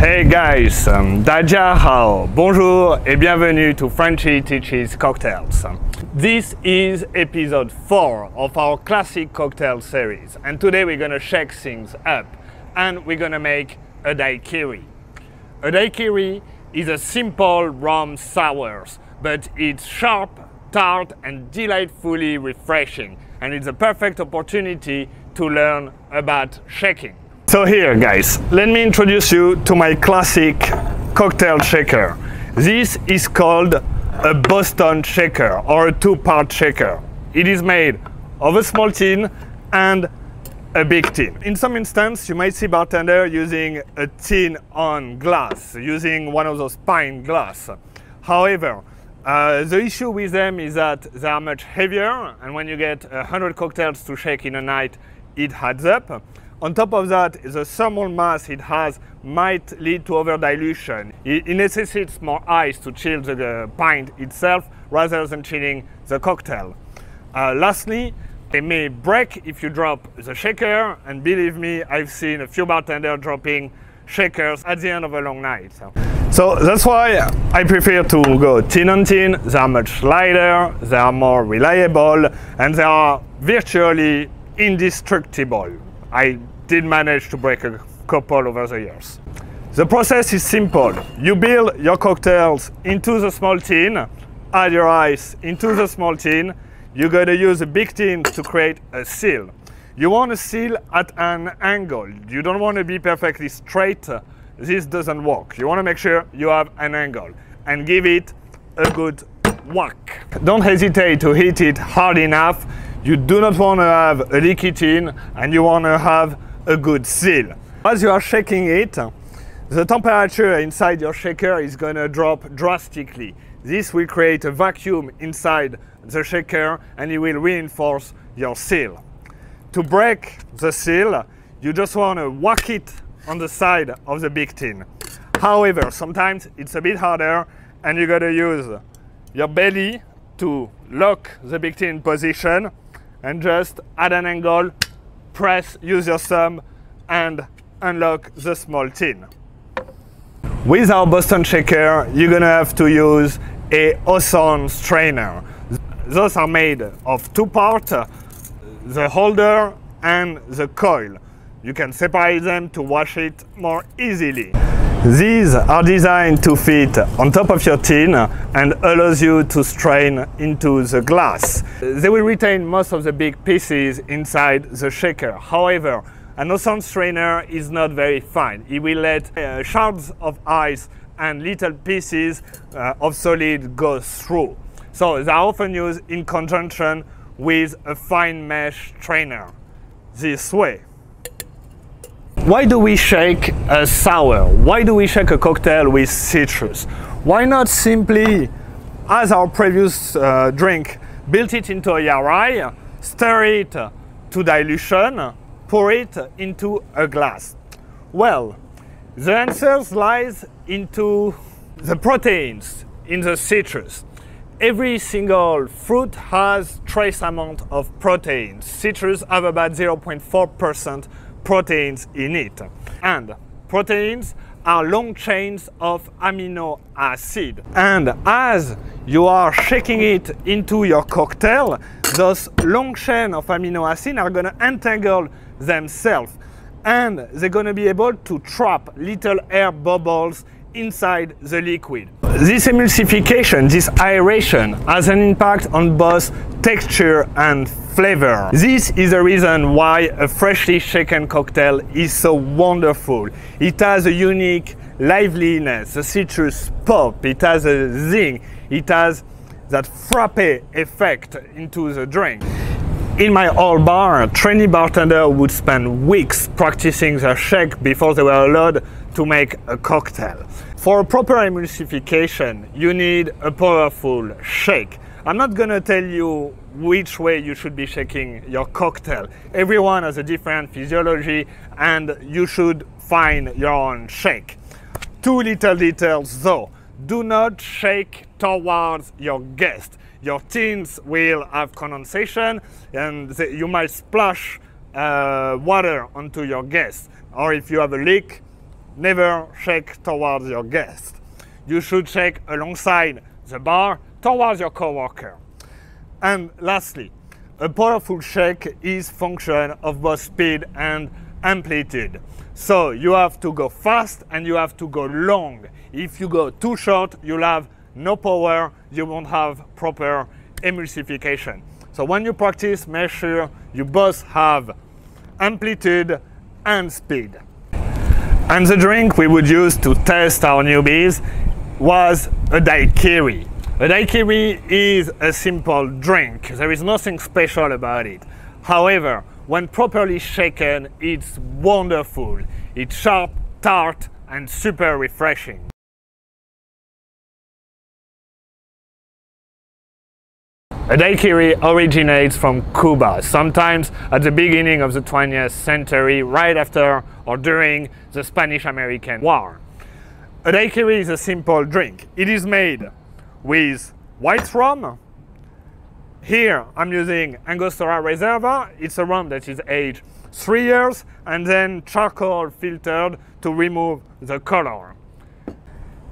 Hey guys, um, Daja Hao, bonjour et bienvenue to Frenchie Teaches Cocktails. This is episode 4 of our classic cocktail series and today we're gonna shake things up and we're gonna make a daiquiri. A daiquiri is a simple rum sour but it's sharp, tart and delightfully refreshing and it's a perfect opportunity to learn about shaking. So here guys, let me introduce you to my classic cocktail shaker. This is called a Boston shaker or a two-part shaker. It is made of a small tin and a big tin. In some instance, you might see bartender using a tin on glass, using one of those pint glass. However, uh, the issue with them is that they are much heavier, and when you get 100 cocktails to shake in a night, it adds up. On top of that, the thermal mass it has might lead to over dilution. It, it necessitates more ice to chill the pint itself rather than chilling the cocktail. Uh, lastly, they may break if you drop the shaker, and believe me, I've seen a few bartenders dropping shakers at the end of a long night. So, so that's why I prefer to go tin on tin. They are much lighter, they are more reliable, and they are virtually indestructible. I did manage to break a couple over the years. The process is simple. You build your cocktails into the small tin, add your ice into the small tin, you're going to use a big tin to create a seal. You want a seal at an angle. You don't want to be perfectly straight. This doesn't work. You want to make sure you have an angle and give it a good whack. Don't hesitate to hit it hard enough. You do not want to have a leaky tin and you want to have a good seal. As you are shaking it, the temperature inside your shaker is going to drop drastically. This will create a vacuum inside the shaker and it will reinforce your seal. To break the seal, you just want to whack it on the side of the big tin. However, sometimes it's a bit harder and you gotta use your belly to lock the big tin position and just at an angle, press, use your thumb and unlock the small tin. With our Boston shaker, you're gonna have to use a Hawthorne strainer. Those are made of two parts, the holder and the coil. You can separate them to wash it more easily. These are designed to fit on top of your tin and allows you to strain into the glass. They will retain most of the big pieces inside the shaker. However, an Hawthorne strainer is not very fine. It will let uh, shards of ice and little pieces uh, of solid go through. So they are often used in conjunction with a fine mesh strainer. This way. Why do we shake a sour? Why do we shake a cocktail with citrus? Why not simply, as our previous uh, drink, build it into a yarai, stir it to dilution, pour it into a glass? Well, the answer lies into the proteins in the citrus. Every single fruit has trace amount of proteins. Citrus have about 0.4% proteins in it. And proteins are long chains of amino acid. And as you are shaking it into your cocktail, those long chains of amino acid are to entangle themselves and they're to be able to trap little air bubbles inside the liquid. This emulsification, this aeration, has an impact on both texture and flavor. This is the reason why a freshly shaken cocktail is so wonderful. It has a unique liveliness, a citrus pop, it has a zing, it has that frappe effect into the drink. In my old bar, trainee bartender would spend weeks practicing their shake before they were allowed to make a cocktail. For a proper emulsification, you need a powerful shake. I'm not gonna tell you which way you should be shaking your cocktail. Everyone has a different physiology and you should find your own shake. Two little details though. Do not shake towards your guest your tins will have condensation and you might splash uh, water onto your guest. Or if you have a leak, never shake towards your guest. You should shake alongside the bar towards your coworker. And lastly, a powerful shake is function of both speed and amplitude. So you have to go fast and you have to go long. If you go too short, you'll have no power, you won't have proper emulsification. So when you practice, make sure you both have amplitude and speed. And the drink we would use to test our newbies was a daiquiri. A daiquiri is a simple drink. There is nothing special about it. However, when properly shaken, it's wonderful. It's sharp, tart, and super refreshing. A daiquiri originates from Cuba, sometimes at the beginning of the 20th century, right after or during the Spanish-American War. A daiquiri is a simple drink. It is made with white rum. Here I'm using Angostura Reserva. It's a rum that is aged three years and then charcoal filtered to remove the color.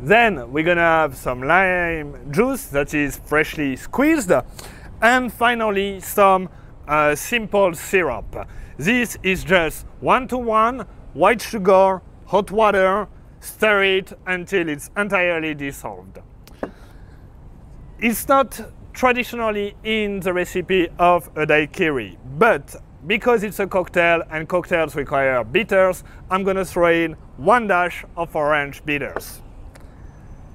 Then we're gonna have some lime juice that is freshly squeezed and finally some uh, simple syrup. This is just one to one white sugar, hot water, stir it until it's entirely dissolved. It's not traditionally in the recipe of a daiquiri, but because it's a cocktail and cocktails require bitters, I'm gonna throw in one dash of orange bitters.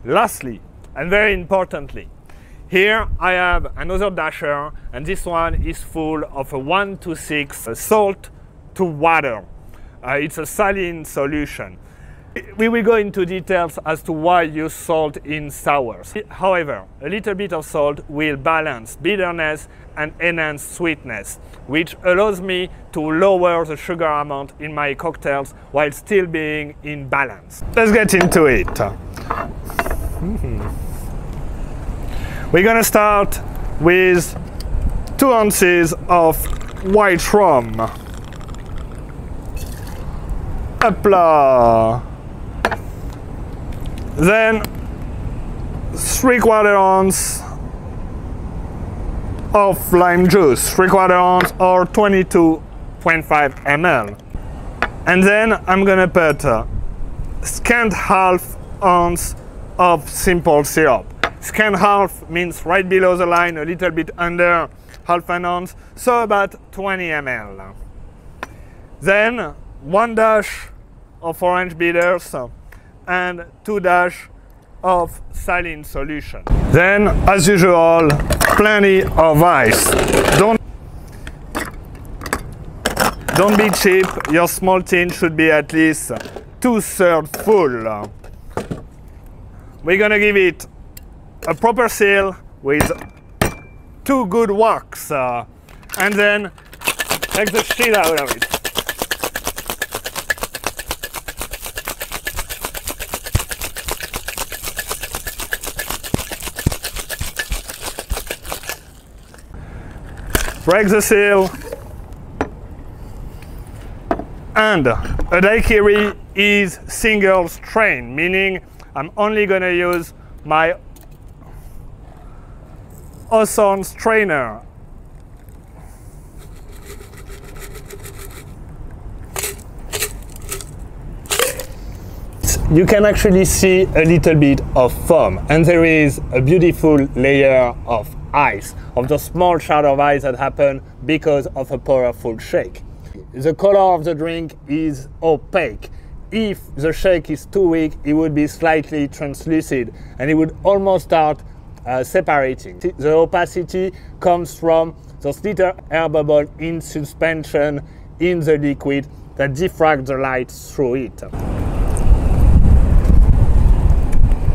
Lastly, and very importantly, here I have another dasher and this one is full of a 1 to 6 salt to water. Uh, it's a saline solution. We will go into details as to why you salt in sours. However, a little bit of salt will balance bitterness and enhance sweetness, which allows me to lower the sugar amount in my cocktails while still being in balance. Let's get into it. Mm-hmm. We're gonna start with two ounces of white rum. Hopla. Then three quarter ounce of lime juice, three quarter ounce or 22.5 ml. And then I'm gonna put scant half ounce of simple syrup. Scan half means right below the line, a little bit under half an ounce, so about 20 ml. Then one dash of orange bitters and two dash of saline solution. Then, as usual, plenty of ice. Don't don't be cheap. Your small tin should be at least two-thirds full. We're gonna give it a proper seal with two good whacks uh, and then take the shit out of it. Break the seal and a daiquiri is single strain, meaning I'm only going to use my Hawthorne strainer. You can actually see a little bit of foam and there is a beautiful layer of ice, of the small shard of ice that happen because of a powerful shake. The color of the drink is opaque if the shake is too weak, it would be slightly translucid and it would almost start uh, separating. The opacity comes from those little air bubbles in suspension in the liquid that diffract the light through it.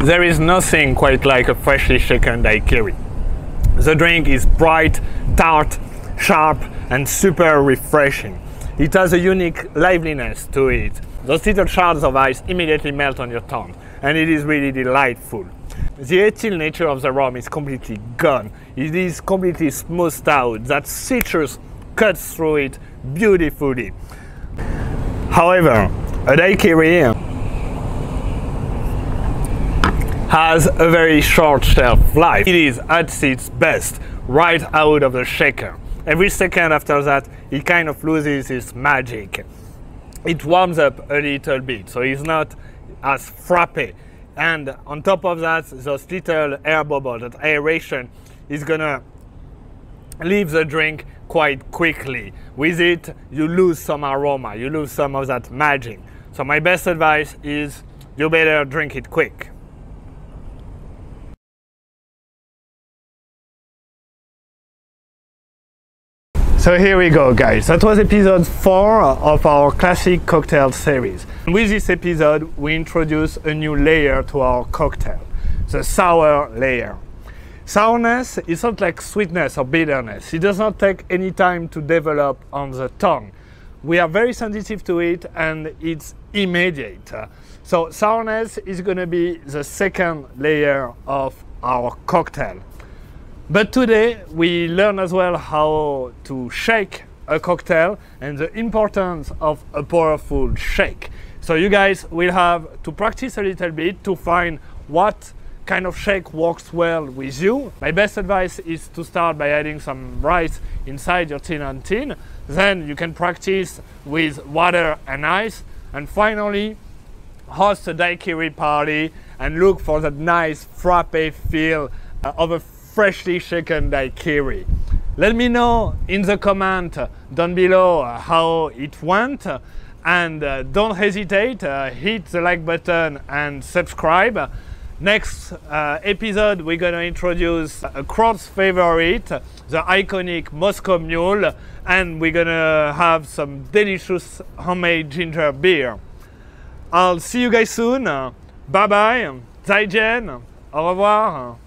There is nothing quite like a freshly shaken daiquiri. The drink is bright, tart, sharp, and super refreshing. It has a unique liveliness to it. Those little shards of ice immediately melt on your tongue, and it is really delightful. The ethyl nature of the rum is completely gone. It is completely smoothed out. That citrus cuts through it beautifully. However, a daiquiri has a very short shelf life. It is at its best right out of the shaker. Every second after that, it kind of loses its magic. It warms up a little bit, so it's not as frappe. And on top of that, those little air bubbles, that aeration, is gonna leave the drink quite quickly. With it, you lose some aroma, you lose some of that magic. So my best advice is you better drink it quick. So here we go guys, that was episode 4 of our classic cocktail series. With this episode we introduce a new layer to our cocktail, the sour layer. Sourness is not like sweetness or bitterness, it does not take any time to develop on the tongue. We are very sensitive to it and it's immediate. So sourness is going to be the second layer of our cocktail. But today we learn as well how to shake a cocktail and the importance of a powerful shake. So you guys will have to practice a little bit to find what kind of shake works well with you. My best advice is to start by adding some rice inside your tin and tin. Then you can practice with water and ice. And finally, host a daiquiri party and look for that nice frappe feel uh, of a freshly shaken daiquiri. Let me know in the comment down below how it went and uh, don't hesitate, uh, hit the like button and subscribe. Next uh, episode we're gonna introduce a crowd's favorite, the iconic Moscow Mule and we're gonna have some delicious homemade ginger beer. I'll see you guys soon. Bye bye. 再见. Au revoir.